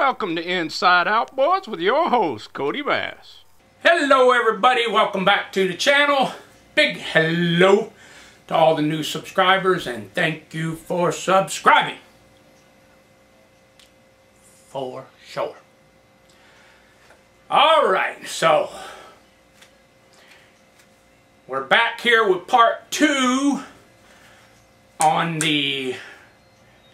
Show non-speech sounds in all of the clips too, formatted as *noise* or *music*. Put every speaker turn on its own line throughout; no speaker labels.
Welcome to Inside Outboards with your host, Cody Bass.
Hello everybody, welcome back to the channel. Big hello to all the new subscribers and thank you for subscribing. For sure. Alright, so we're back here with part two on the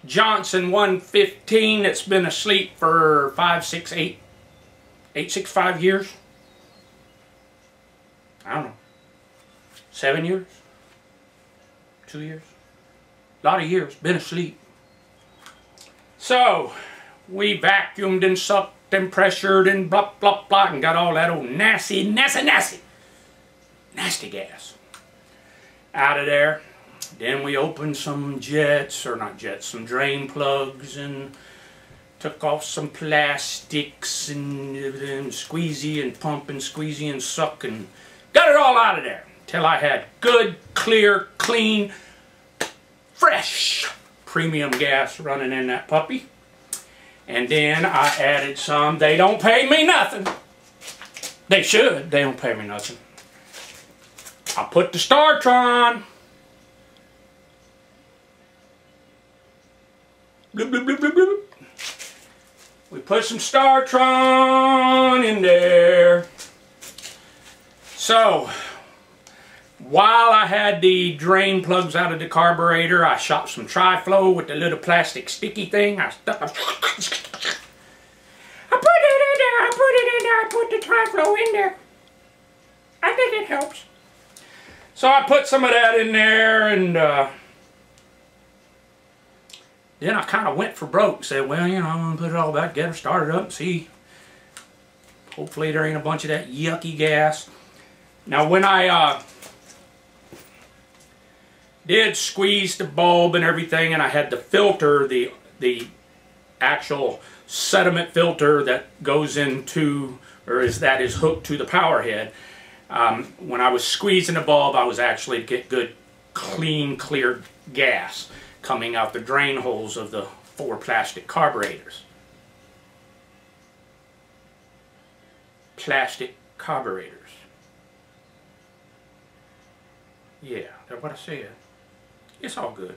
Johnson 115 that's been asleep for five, six, eight, eight, six, five years. I don't know. Seven years? Two years? A lot of years. Been asleep. So, we vacuumed and sucked and pressured and blah, blah, blah, and got all that old nasty, nasty, nasty, nasty gas out of there. Then we opened some jets, or not jets, some drain plugs and took off some plastics and, and squeezy and pump and squeezy and suck and got it all out of there till I had good, clear, clean, fresh premium gas running in that puppy. And then I added some. They don't pay me nothing. They should. They don't pay me nothing. I put the Startron Bloop, bloop, bloop, bloop, bloop. We put some Startron in there. So, while I had the drain plugs out of the carburetor, I shot some Tri-Flow with the little plastic sticky thing. I stuck I put it in there, I put it in there, I put the Tri-Flow in there. I think it helps. So I put some of that in there and uh, then I kind of went for broke. Said, well, you know, I'm going to put it all back together, start it up, see. Hopefully there ain't a bunch of that yucky gas. Now when I uh, did squeeze the bulb and everything, and I had the filter, the, the actual sediment filter that goes into, or is that is hooked to the power head. Um, when I was squeezing the bulb, I was actually get good, clean, clear gas coming out the drain holes of the four plastic carburetors. Plastic carburetors. Yeah, that's what I said. It's all good.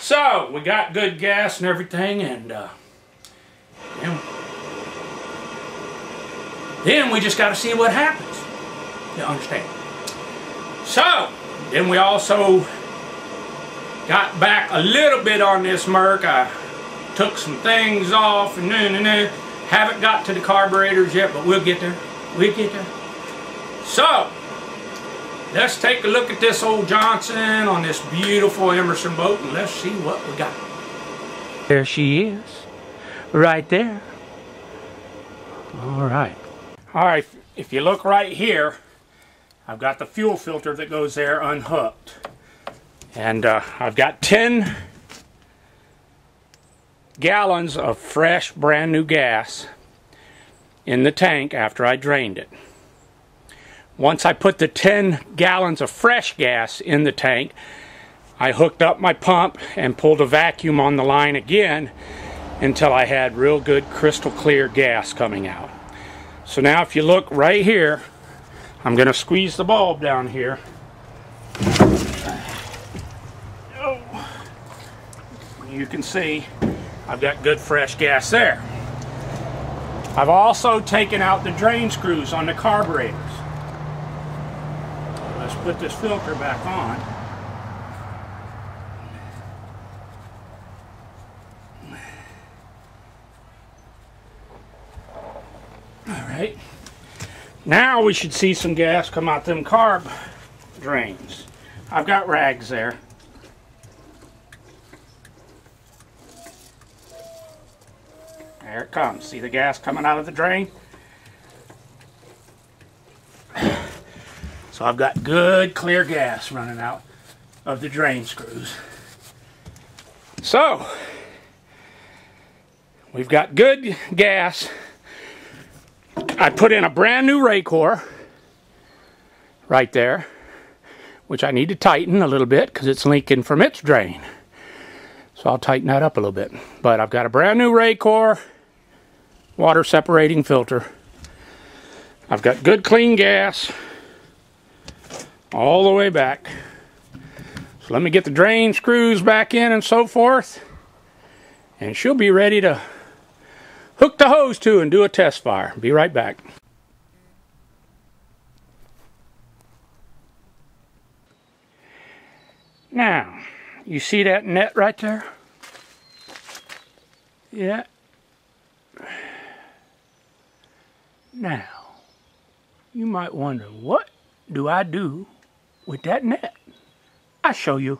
So, we got good gas and everything, and uh, then, then we just got to see what happens. You understand? So, then we also got back a little bit on this Merc. I took some things off and then and then. Haven't got to the carburetors yet, but we'll get there. We'll get there. So, let's take a look at this old Johnson on this beautiful Emerson boat and let's see what we got. There she is. Right there. All right. All right, if you look right here, I've got the fuel filter that goes there unhooked. And uh, I've got 10 gallons of fresh, brand new gas in the tank after I drained it. Once I put the 10 gallons of fresh gas in the tank, I hooked up my pump and pulled a vacuum on the line again until I had real good crystal clear gas coming out. So now if you look right here, I'm going to squeeze the bulb down here. You can see I've got good fresh gas there. I've also taken out the drain screws on the carburetors. Let's put this filter back on. Alright. Now we should see some gas come out them carb drains. I've got rags there. There it comes. See the gas coming out of the drain? So I've got good clear gas running out of the drain screws. So, we've got good gas. I put in a brand new Racor right there, which I need to tighten a little bit because it's leaking from its drain. So I'll tighten that up a little bit. But I've got a brand new Racor water separating filter. I've got good clean gas all the way back. So let me get the drain screws back in and so forth. And she'll be ready to hook the hose to and do a test fire. Be right back. Now, you see that net right there? Yeah. Now, you might wonder, what do I do with that net? I'll show you.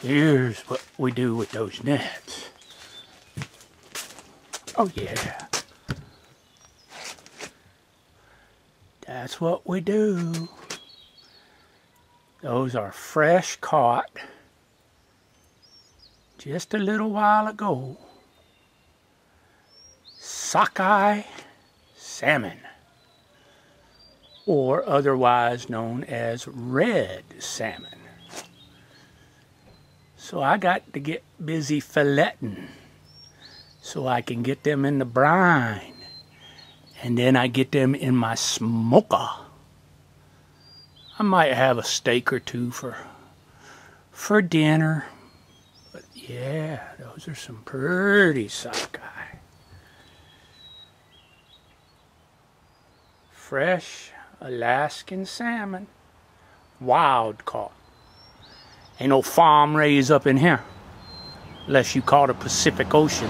Here's what we do with those nets. Oh yeah. That's what we do. Those are fresh caught just a little while ago. Sockeye salmon, or otherwise known as red salmon. So I got to get busy filleting so I can get them in the brine. And then I get them in my smoker. I might have a steak or two for for dinner. But yeah, those are some pretty sockeye. Fresh Alaskan salmon. Wild caught. Ain't no farm raised up in here. Unless you call the Pacific Ocean.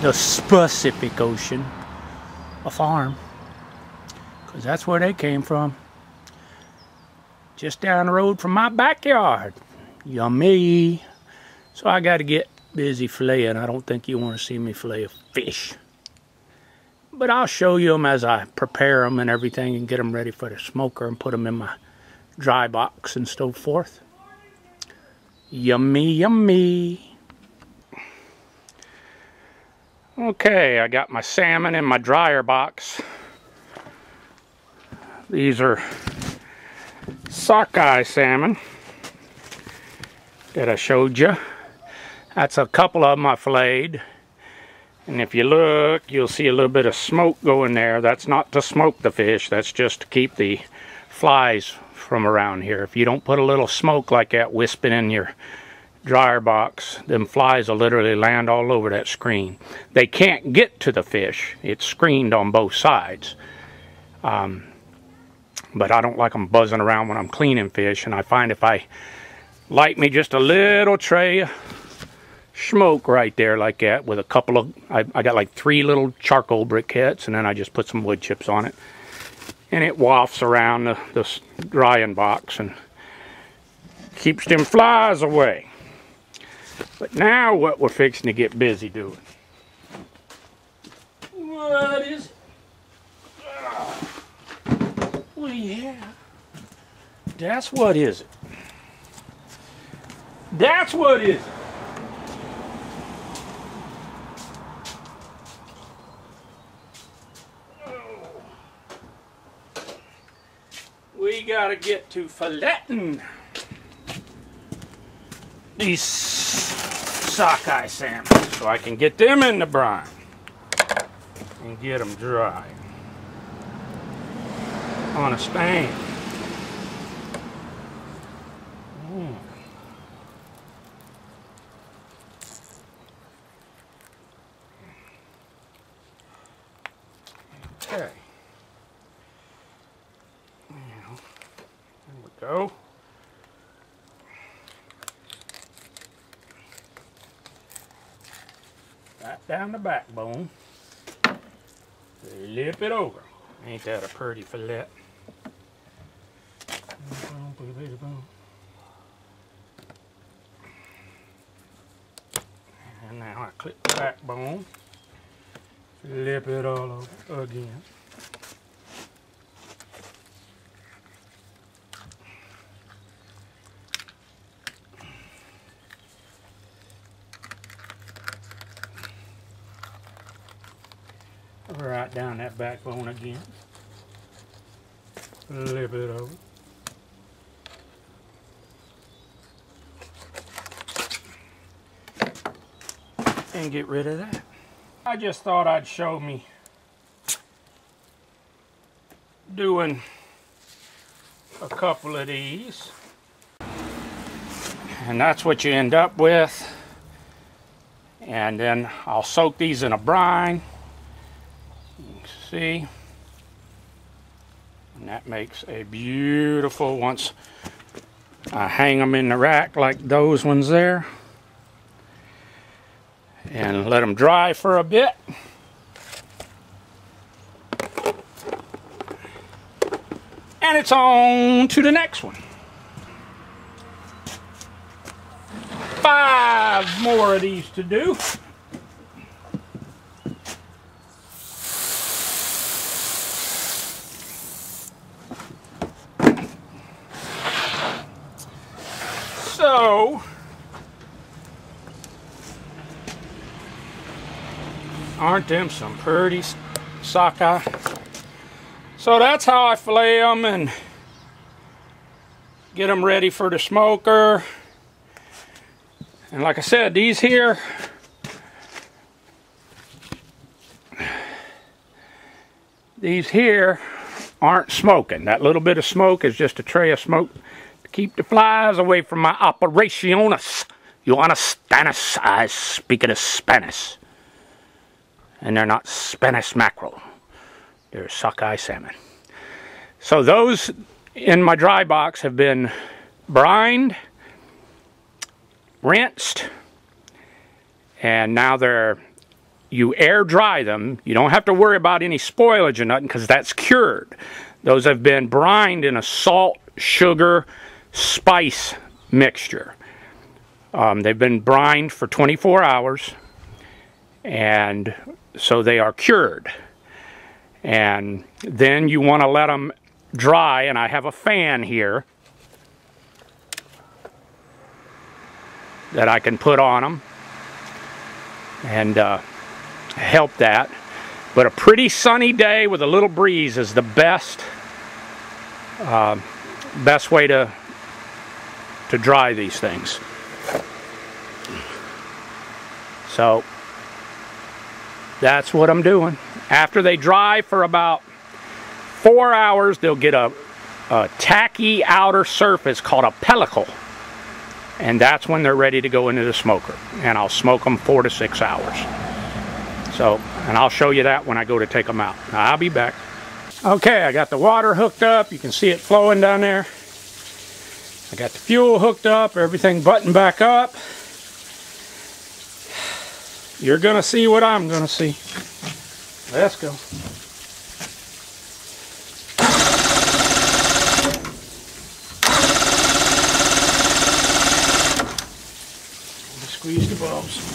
The Pacific Ocean. A farm. Because that's where they came from. Just down the road from my backyard. Yummy. So I got to get busy filleting. I don't think you want to see me fillet a fish. But I'll show you them as I prepare them and everything and get them ready for the smoker and put them in my dry box and so forth. Yummy, yummy. Okay, I got my salmon in my dryer box. These are sockeye salmon that I showed you. That's a couple of them I filleted. And if you look, you'll see a little bit of smoke going there. That's not to smoke the fish, that's just to keep the flies from around here. If you don't put a little smoke like that wisping in your dryer box, them flies will literally land all over that screen. They can't get to the fish. It's screened on both sides. Um, but I don't like them buzzing around when I'm cleaning fish. And I find if I light me just a little tray smoke right there like that with a couple of, I, I got like three little charcoal briquettes and then I just put some wood chips on it and it wafts around the, the drying box and keeps them flies away. But now what we're fixing to get busy doing. What is it? Well, yeah. That's what is it. That's what is it. Gotta get to filleting these sockeye salmon so I can get them in the brine and get them dry on a stand. Mm. Okay. go. Backbone. Flip it over. Ain't that a pretty fillet? And now I clip the backbone. Flip it all over again. Right down that backbone again. Flip it over. and get rid of that. I just thought I'd show me doing a couple of these. And that's what you end up with. And then I'll soak these in a brine. See? And that makes a beautiful, once I hang them in the rack like those ones there. And let them dry for a bit. And it's on to the next one. Five more of these to do. So, aren't them some pretty sockeye? So that's how I fillet them and get them ready for the smoker. And like I said, these here, these here aren't smoking. That little bit of smoke is just a tray of smoke to keep the flies away from my operaciones. You understand us? I speak of Spanish. And they're not Spanish mackerel. They're sockeye salmon. So those in my dry box have been brined, rinsed, and now they're, you air dry them. You don't have to worry about any spoilage or nothing because that's cured. Those have been brined in a salt, sugar, spice mixture. Um, they've been brined for 24 hours and so they are cured. And then you want to let them dry and I have a fan here that I can put on them and uh, help that. But a pretty sunny day with a little breeze is the best uh, best way to to dry these things. So that's what I'm doing after they dry for about four hours, they'll get a, a tacky outer surface called a pellicle. And that's when they're ready to go into the smoker. And I'll smoke them four to six hours. So, and I'll show you that when I go to take them out. Now, I'll be back. Okay, I got the water hooked up. You can see it flowing down there. I got the fuel hooked up, everything buttoned back up. You're gonna see what I'm gonna see. Let's go. Squeeze the bulbs.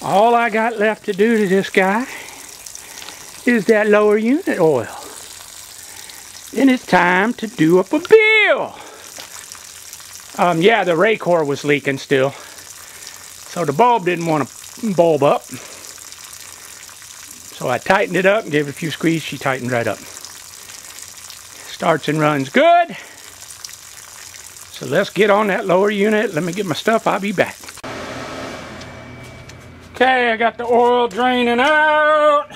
All I got left to do to this guy is that lower unit oil. And it's time to do up a bill. Um, yeah, the Racor was leaking still. So the bulb didn't want to bulb up. So I tightened it up and gave it a few squeezes. She tightened right up. Starts and runs good. So let's get on that lower unit. Let me get my stuff. I'll be back. Okay, I got the oil draining out.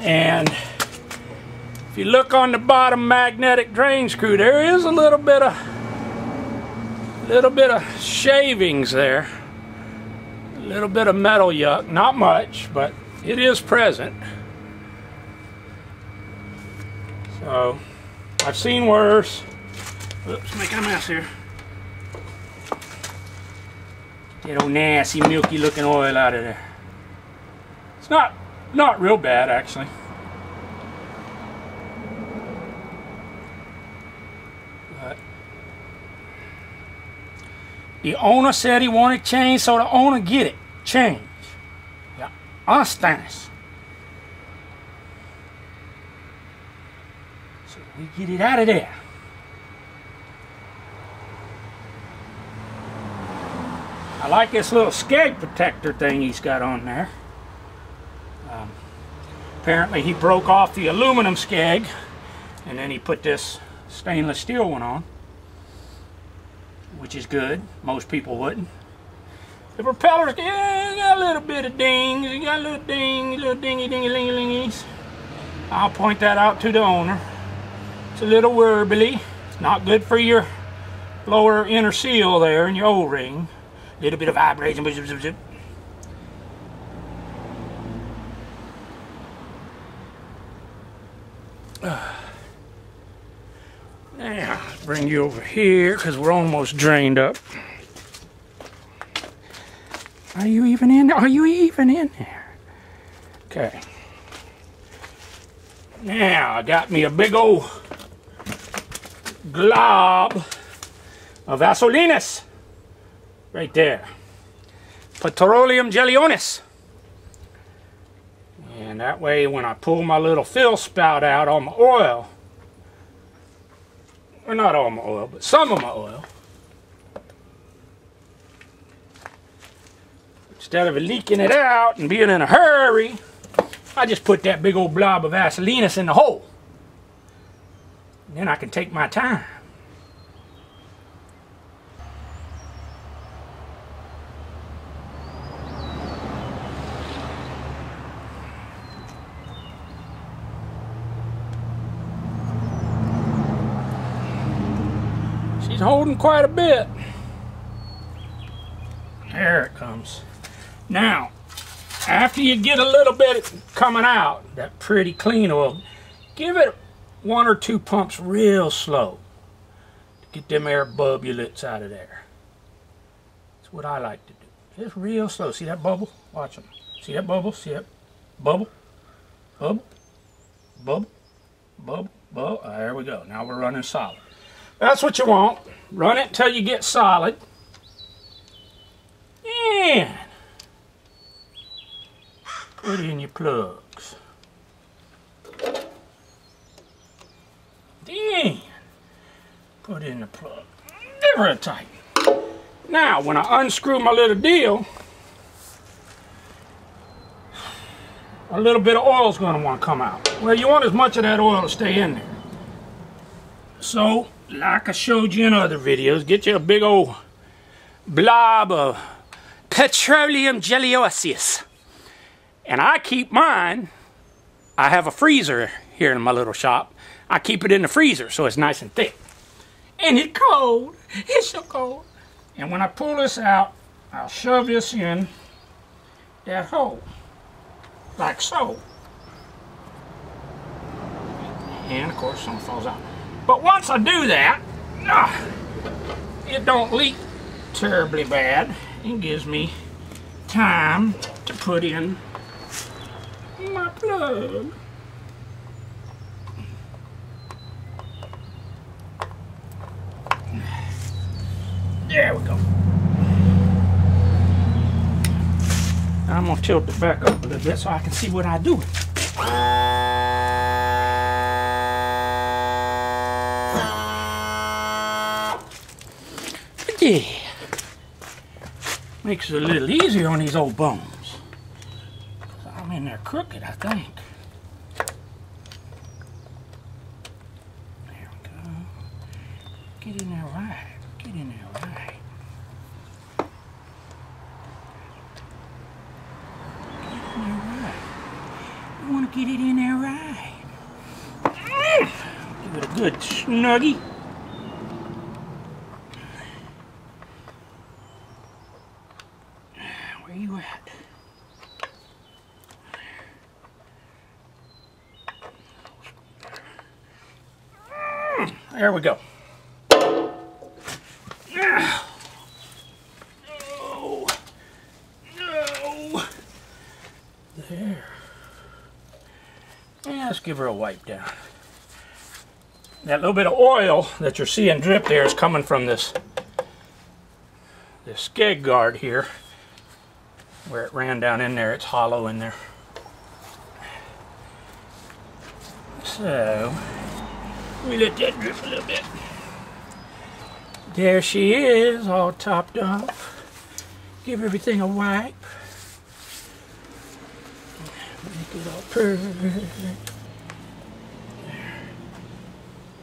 And if you look on the bottom magnetic drain screw, there is a little bit of little bit of shavings there. A little bit of metal yuck, not much, but it is present. So, I've seen worse. Oops, making a mess here. Get old nasty, milky looking oil out of there. It's not, not real bad actually. But the owner said he wanted change, so the owner get it. Change. Yeah, understand So we get it out of there. I like this little skeg protector thing he's got on there. Um, apparently he broke off the aluminum skeg and then he put this stainless steel one on which is good. Most people wouldn't. The propellers yeah, got a little bit of dings. You got a little ding, little dingy dingy lingy lingies. I'll point that out to the owner. It's a little warbly. It's not good for your lower inner seal there in your O-ring little bit of vibration. *sighs* Now, bring you over here because we're almost drained up. Are you even in? Are you even in there? Okay. Now, I got me a big old glob of Vasolinas. Right there. Petroleum gellionis. And that way when I pull my little fill spout out on my oil, or not all my oil, but some of my oil, instead of leaking it out and being in a hurry, I just put that big old blob of Vaselinus in the hole. And then I can take my time. Holding quite a bit. There it comes. Now, after you get a little bit coming out, that pretty clean oil, give it one or two pumps real slow to get them air bubulets out of there. That's what I like to do. Just real slow. See that bubble? Watch them. See that bubble? See that bubble? Bubble? Bubble? Bubble? Bubble? There we go. Now we're running solid. That's what you want. Run it until you get solid. And put in your plugs. Then put in the plug. Never tight. Now, when I unscrew my little deal, a little bit of oil is going to want to come out. Well, you want as much of that oil to stay in there. So, like I showed you in other videos, get you a big old blob of petroleum gelliosis. And I keep mine, I have a freezer here in my little shop. I keep it in the freezer so it's nice and thick. And it's cold. It's so cold. And when I pull this out, I'll shove this in that hole. Like so. And of course some falls out. But once I do that, uh, it don't leak terribly bad. It gives me time to put in my plug. There we go. I'm gonna tilt it back up a little bit so I can see what I do. Makes it a little easier on these old bones. I'm in there crooked, I think. There we go. Get in there right. Get in there right. Get in there right. You want to get it in there right. Give it a good snuggie. Where you at? There we go. No. No. There. Yeah, let's give her a wipe down. That little bit of oil that you're seeing drip there is coming from this this skeg guard here where it ran down in there. It's hollow in there. So, we let that drip a little bit. There she is, all topped off. Give everything a wipe. Perfect.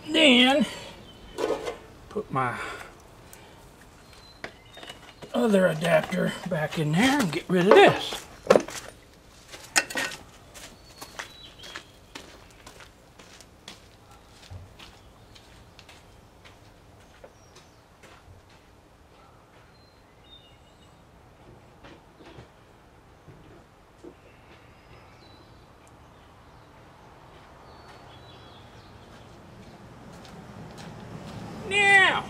Then, put my other adapter back in there and get rid of this. Now,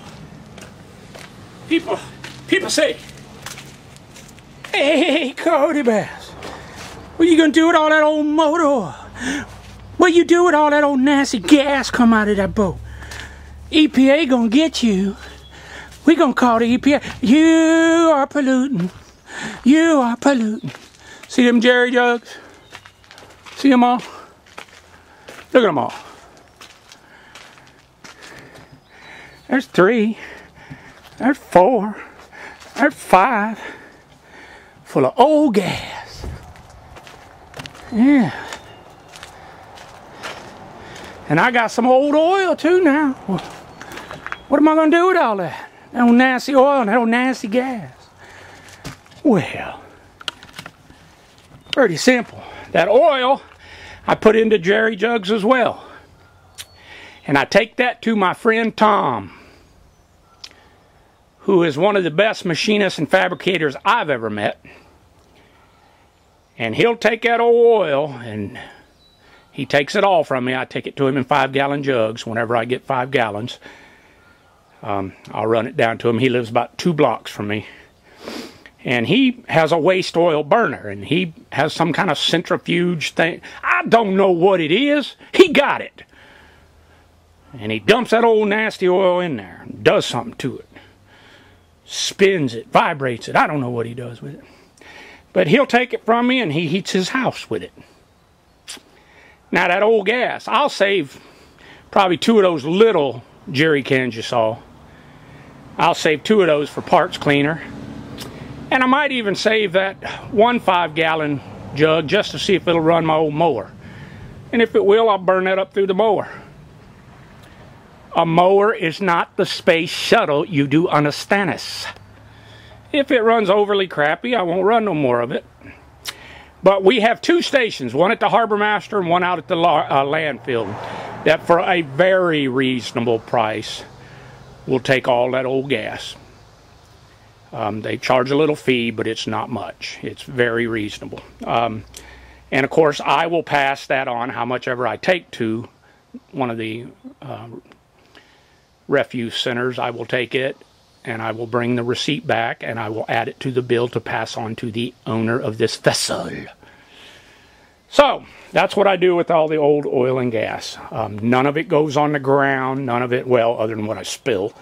people, people say, Hey, Cody Bass, what you gonna do with all that old motor oil? What you do with all that old nasty gas come out of that boat? EPA gonna get you. We gonna call the EPA. You are polluting. You are polluting. See them Jerry jugs? See them all? Look at them all. There's three. There's four. There's five. Full of old gas. Yeah. And I got some old oil too now. What am I going to do with all that? That old nasty oil and that old nasty gas. Well, pretty simple. That oil I put into jerry jugs as well. And I take that to my friend Tom, who is one of the best machinists and fabricators I've ever met. And he'll take that old oil and he takes it all from me. I take it to him in five gallon jugs whenever I get five gallons. Um, I'll run it down to him. He lives about two blocks from me. And he has a waste oil burner and he has some kind of centrifuge thing. I don't know what it is. He got it. And he dumps that old nasty oil in there and does something to it. Spins it, vibrates it. I don't know what he does with it. But he'll take it from me and he heats his house with it. Now that old gas, I'll save probably two of those little jerry cans you saw. I'll save two of those for parts cleaner. And I might even save that one five gallon jug just to see if it'll run my old mower. And if it will, I'll burn that up through the mower. A mower is not the space shuttle you do understand us. If it runs overly crappy, I won't run no more of it. But we have two stations, one at the Harbor Master and one out at the uh, landfill, that for a very reasonable price will take all that old gas. Um, they charge a little fee, but it's not much. It's very reasonable. Um, and of course, I will pass that on how much ever I take to one of the uh, refuse centers. I will take it and I will bring the receipt back and I will add it to the bill to pass on to the owner of this vessel. So, that's what I do with all the old oil and gas. Um, none of it goes on the ground, none of it, well, other than what I spill.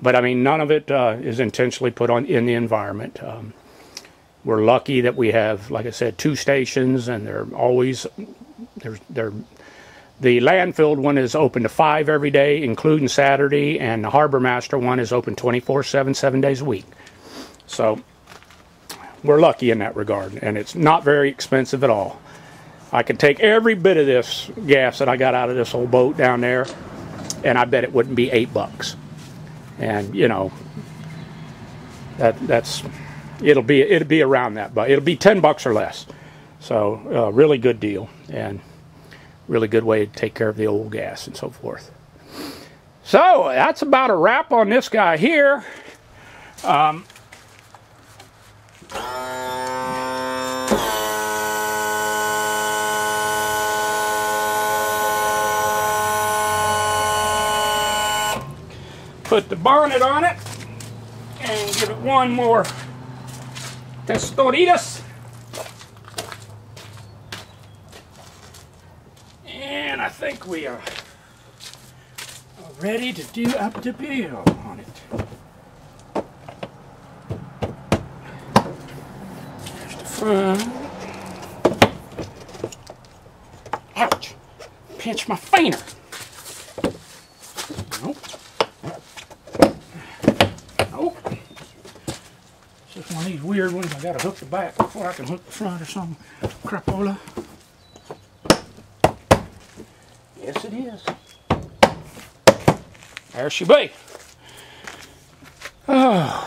But I mean, none of it uh, is intentionally put on in the environment. Um, we're lucky that we have, like I said, two stations, and they're always they're they're the landfill one is open to five every day, including Saturday, and the Harbor Master one is open 24/7, seven days a week. So we're lucky in that regard, and it's not very expensive at all. I can take every bit of this gas that I got out of this old boat down there, and I bet it wouldn't be eight bucks. And you know, that that's it'll be it'll be around that, but it'll be ten bucks or less. So uh, really good deal, and really good way to take care of the old gas and so forth. So that's about a wrap on this guy here. Um, put the bonnet on it and give it one more testoritas. And I we are ready to do up the bill on it. There's the front. Ouch! Pinch my finger. Nope. Nope. It's just one of these weird ones. I gotta hook the back before I can hook the front or some crapola. Yes, it is. There she be. Oh.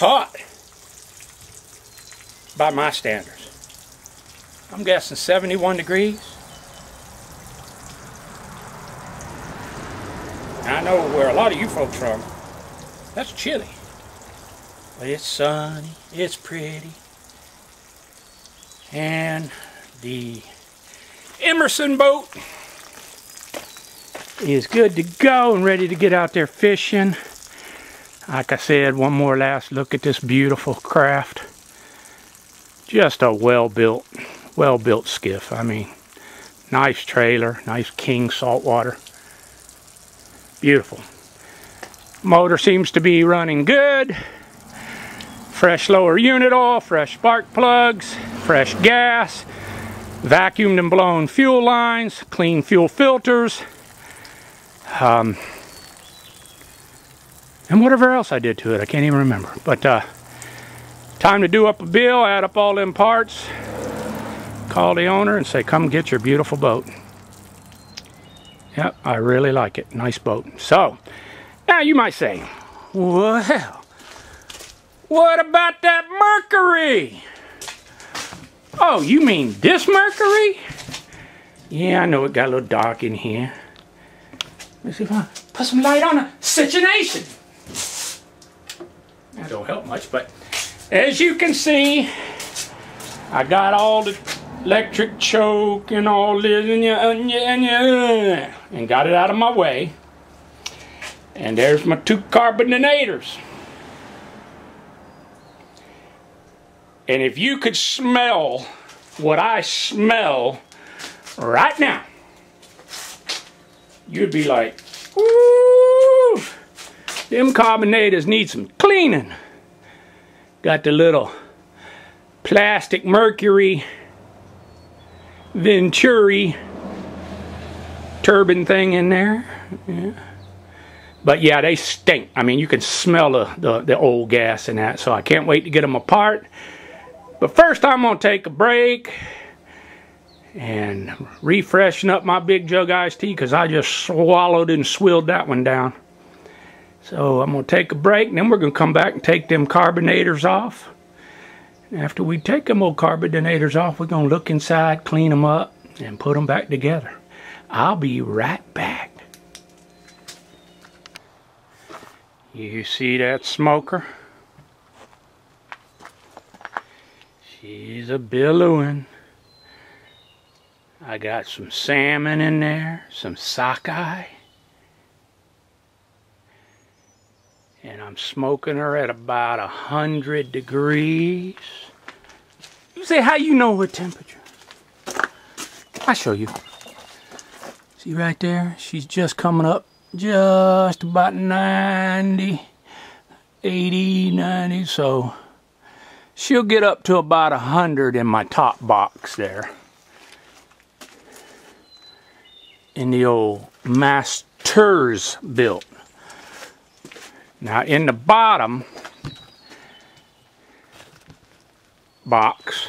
Hot by my standards. I'm guessing 71 degrees. I know where a lot of you folks from. That's chilly. But it's sunny, it's pretty. And the Emerson boat is good to go and ready to get out there fishing. Like I said, one more last look at this beautiful craft. Just a well-built, well-built skiff. I mean, nice trailer, nice king saltwater. Beautiful. Motor seems to be running good. Fresh lower unit oil, fresh spark plugs, fresh gas, vacuumed and blown fuel lines, clean fuel filters, um, and whatever else I did to it, I can't even remember. But uh, time to do up a bill, add up all them parts, call the owner and say, come get your beautiful boat. Yep, I really like it. Nice boat. So, now you might say, well, what about that Mercury? Oh, you mean this Mercury? Yeah, I know it got a little dark in here. Let's see if I put some light on the situation. That don't help much, but as you can see, I got all the electric choke and all this and, and, and, and got it out of my way. And there's my two carbonators. And if you could smell what I smell right now, you'd be like! Them carbonators need some cleaning. Got the little plastic mercury Venturi turbine thing in there. Yeah. But yeah, they stink. I mean, you can smell the, the, the old gas in that. So I can't wait to get them apart. But first I'm going to take a break and refreshing up my big jug iced tea because I just swallowed and swilled that one down. So I'm going to take a break and then we're going to come back and take them carbonators off. After we take them old carbonators off, we're going to look inside, clean them up, and put them back together. I'll be right back. You see that smoker? She's a billowing. I got some salmon in there, some sockeye. And I'm smoking her at about a hundred degrees. You say, how you know her temperature? I'll show you. See right there? She's just coming up just about 90, 80, 90, so she'll get up to about a 100 in my top box there. in the old Masters built. Now in the bottom box,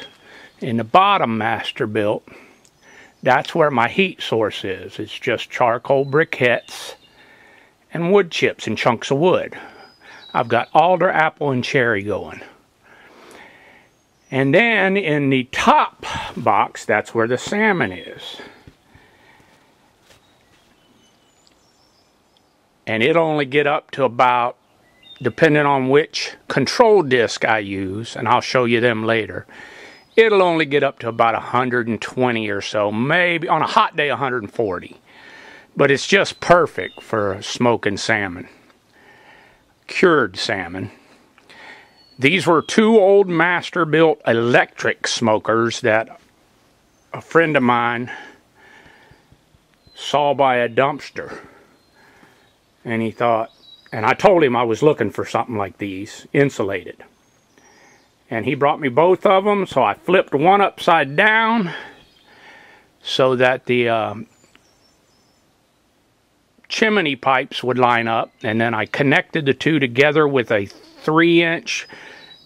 in the bottom Masterbuilt, that's where my heat source is. It's just charcoal briquettes and wood chips and chunks of wood. I've got alder, apple, and cherry going. And then in the top box, that's where the salmon is. And it'll only get up to about depending on which control disk I use and I'll show you them later it'll only get up to about 120 or so maybe on a hot day 140 but it's just perfect for smoking salmon. Cured salmon. These were two old Masterbuilt electric smokers that a friend of mine saw by a dumpster and he thought, and I told him I was looking for something like these, insulated. And he brought me both of them, so I flipped one upside down so that the um, chimney pipes would line up. And then I connected the two together with a three inch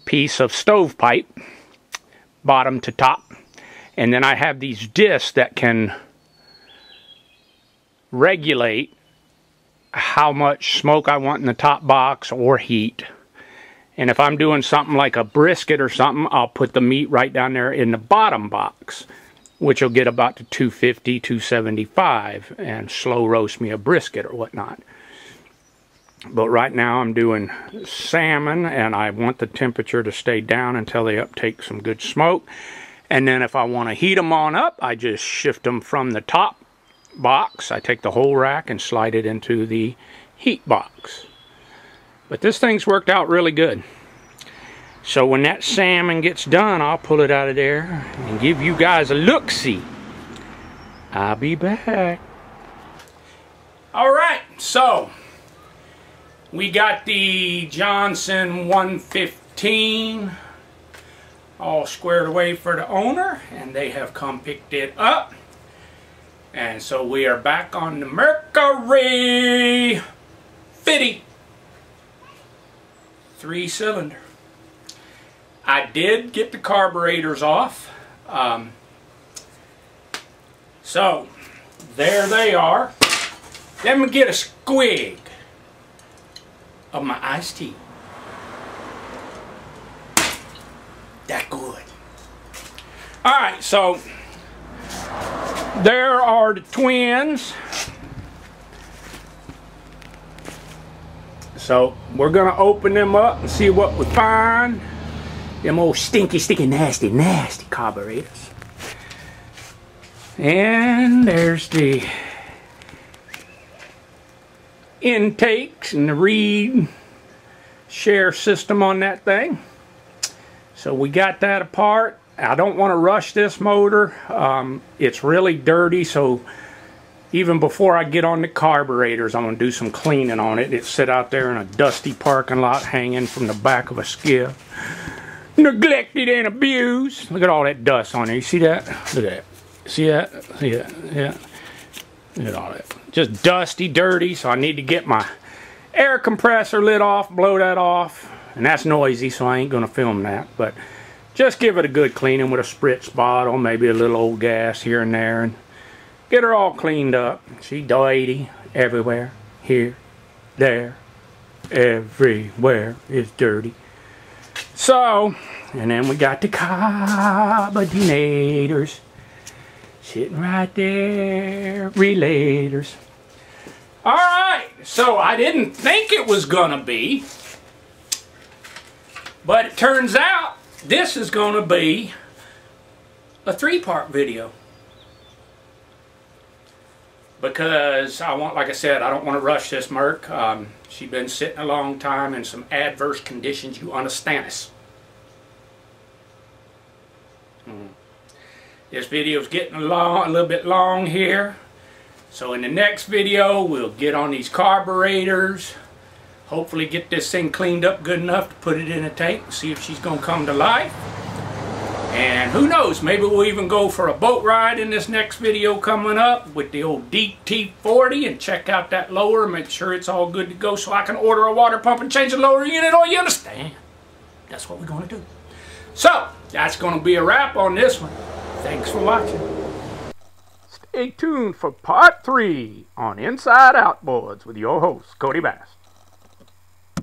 piece of stovepipe, bottom to top. And then I have these discs that can regulate how much smoke I want in the top box or heat. And if I'm doing something like a brisket or something, I'll put the meat right down there in the bottom box, which will get about to 250, 275, and slow roast me a brisket or whatnot. But right now I'm doing salmon, and I want the temperature to stay down until they uptake some good smoke. And then if I want to heat them on up, I just shift them from the top box. I take the whole rack and slide it into the heat box. But this thing's worked out really good. So when that salmon gets done, I'll pull it out of there and give you guys a look-see. I'll be back. All right, so We got the Johnson 115 all squared away for the owner and they have come picked it up. And so we are back on the Mercury 50 three cylinder. I did get the carburetors off. Um, so there they are. Let me get a squig of my iced tea. That good. Alright, so there are the twins. So we're gonna open them up and see what we find. Them old stinky, sticky, nasty, nasty carburetors. And there's the intakes and the reed share system on that thing. So we got that apart. I don't want to rush this motor. Um, it's really dirty, so even before I get on the carburetors, I'm going to do some cleaning on it. It's sit out there in a dusty parking lot hanging from the back of a skiff. Neglected and abused. Look at all that dust on there. You see that? Look at that. See that? See that? Yeah. Look at all that. Just dusty, dirty, so I need to get my air compressor lid off, blow that off. And that's noisy, so I ain't going to film that. But just give it a good cleaning with a spritz bottle, maybe a little old gas here and there. and Get her all cleaned up. She dirty everywhere. Here, there, everywhere is dirty. So, and then we got the carbonators sitting right there, relators. All right, so I didn't think it was gonna be, but it turns out this is gonna be a three-part video because I want, like I said, I don't want to rush this Merc. Um, she's been sitting a long time in some adverse conditions. You understand us. Mm. This video is getting a little bit long here. So in the next video, we'll get on these carburetors. Hopefully get this thing cleaned up good enough to put it in a tank. See if she's going to come to life. And who knows, maybe we'll even go for a boat ride in this next video coming up with the old DT40 and check out that lower, make sure it's all good to go so I can order a water pump and change the lower unit, or you understand? That's what we're going to do. So, that's going to be a wrap on this one. Thanks for watching.
Stay tuned for part three on Inside Outboards with your host, Cody Bass.